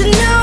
you know